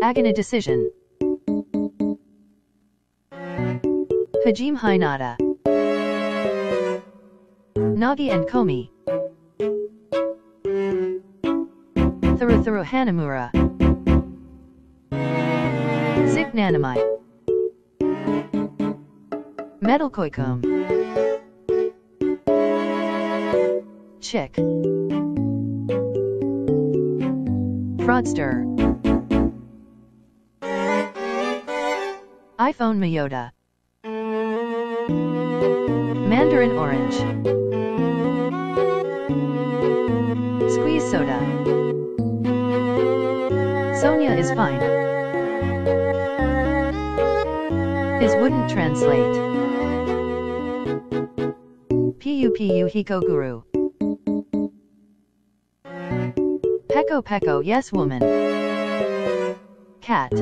Agana decision. Hajime Hinata. Nagi and Komi. Thurutharu Hanamura. Zignanamai. Metal Koikum. Chick. Fraudster. iPhone Mayota. Mandarin Orange. Squeeze Soda. Sonia is fine. His wouldn't translate. Pupu Hiko Guru. Peko Peko Yes Woman. Cat.